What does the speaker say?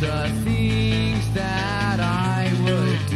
the things that I would do.